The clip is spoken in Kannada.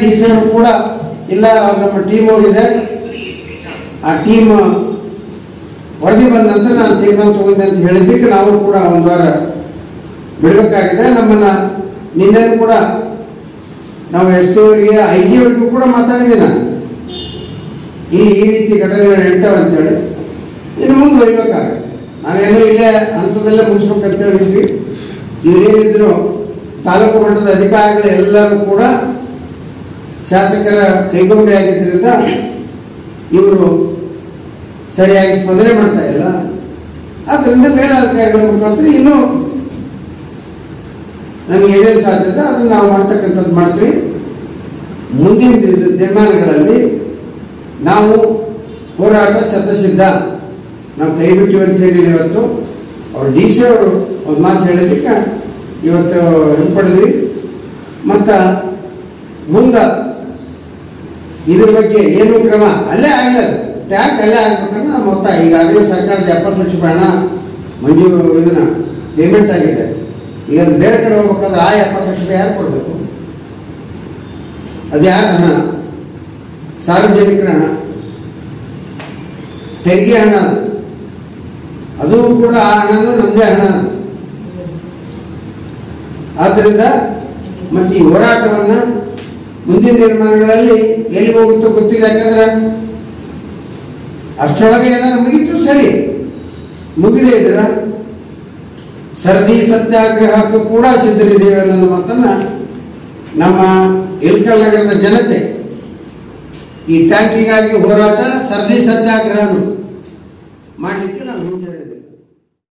ಡಿ ಸಿ ಅವರು ಕೂಡ ಇಲ್ಲ, ನಮ್ಮ ಟೀಮ್ ಹೋಗಿದೆ. ಆ ಟೀಮ್ ವರದಿ ಬಂದ ನಂತರ ನಾನು ತೀರ್ಮಾನ ತಗೊಂಡೆ ಅಂತ ಹೇಳಿದ್ದಕ್ಕೆ ನಾವು ಕೂಡ ಒಂದು ವಾರ ಬಿಡಬೇಕಾಗಿದೆ. ನಮ್ಮನ್ನ ನಿನ್ನೆ ಕೂಡ ನಾವು ಎಸ್ ಪಿ ಅವರಿಗೆ ಐ ಜಿ ಅವರಿಗೂ ಕೂಡ ಮಾತಾಡಿದೆ ನಾನು. ಇಲ್ಲಿ ಈ ರೀತಿ ಘಟನೆಗಳು ನಡೀತಾವೆ ಅಂತೇಳಿ ಇನ್ನು ಮುಂದೆ ಬರಿಬೇಕಾಗುತ್ತೆ. ನಾವೇನೋ ಇಲ್ಲೇ ಹಂತದಲ್ಲೇ ಮುಗಿಸ್ಬೇಕಂತ ಹೇಳಿದ್ವಿ. ಇವರೇನಿದ್ರು ತಾಲೂಕು ಮಟ್ಟದ ಅಧಿಕಾರಿಗಳು ಎಲ್ಲರೂ ಕೂಡ ಶಾಸಕರ ಕೈಗೊಂಬೆ ಆಗಿದ್ದರಿಂದ ಇವರು ಸರಿಯಾಗಿ ಸ್ಪಂದನೆ ಮಾಡ್ತಾ ಇಲ್ಲ. ಆದ್ದರಿಂದ ಮೇಲಾಧಿಕಾರಿಗಳ ಮುಖಾಂತರ ಇನ್ನೂ ನನಗೆ ಏನೇನು ಸಾಧ್ಯತೆ ಅದನ್ನು ನಾವು ಮಾಡ್ತಕ್ಕಂಥದ್ದು ಮಾಡ್ತೀವಿ. ಮುಂದಿನ ದಿನ- ದಿನಮಾನಗಳಲ್ಲಿ ನಾವು ಹೋರಾಟ ಶತಸಿದ್ಧ ನಾವು ಕೈ ಬಿಟ್ಟಿವಿ ಅಂತ ಹೇಳಿಲ್ಲ ಇವತ್ತು ಅವ್ರು ಡಿ ಸಿ ಅವರು ಒಂದು ಮಾತು ಹೇಳಿದ್ದಕ್ಕೆ ಇವತ್ತು ಹಿಂಪಡೆದ್ವಿ ಮತ್ತು ಮುಂದೆ ಇದ್ರ ಬಗ್ಗೆ ಏನು ಕ್ರಮ? ಅಲ್ಲೇ ಆಗಲ್ಲ ಟ್ಯಾಂಕ್ ಅಲ್ಲೇ ಆಗ್ಬೇಕಂದ್ರೆ ಮೊತ್ತ ಈಗಾಗಲೇ ಸರ್ಕಾರದ ಎಪ್ಪತ್ತು ಲಕ್ಷ ರೂಪಾಯಿ ಹಣ ಮಂಜೂರು ಇದನ್ನು ಪೇಮೆಂಟ್ ಆಗಿದೆ. ಈಗ ಬೇರೆ ಕಡೆ ಹೋಗ್ಬೇಕಾದ್ರೆ ಆ ಎಪ್ಪತ್ತು ಲಕ್ಷ ರೂಪಾಯಿ ಯಾರು ಕೊಡಬೇಕು? ಅದು ಯಾರ ಹಣ? ಸಾರ್ವಜನಿಕರ ಹಣ. ತೆರಿಗೆ ಹಣ ಅದು. ಕೂಡ ಆ ಹಣನೂ ನಮ್ಮದೇ ಹಣ. ಆದ್ದರಿಂದ ಮತ್ತೆ ಈ ಹೋರಾಟವನ್ನು ಮುಂದಿನ ನಿರ್ಮಾಣಗಳಲ್ಲಿ ಎಲ್ಲಿ ಹೋಗುತ್ತೋ ಗೊತ್ತಿಲ್ಲ, ಯಾಕಂದ್ರೆ ಅಷ್ಟೊಳಗೆ ಏನಾದ್ರು ಮುಗಿತು, ಸರಿ. ಮುಗಿದೆ ಇದ್ರ ಸರದಿ ಸತ್ಯಾಗ್ರಹಕ್ಕೂ ಕೂಡ ಸಿದ್ಧರಿದ್ದೇವೆ ಅನ್ನೋ ಮಾತನ್ನ ನಮ್ಮ ಇಲ್ಕಲ್ ನಗರದ ಜನತೆ, ಈ ಟ್ಯಾಂಕಿಗಾಗಿ ಹೋರಾಟ, ಸರದಿ ಸತ್ಯಾಗ್ರಹ ಮಾಡಲಿಕ್ಕೆ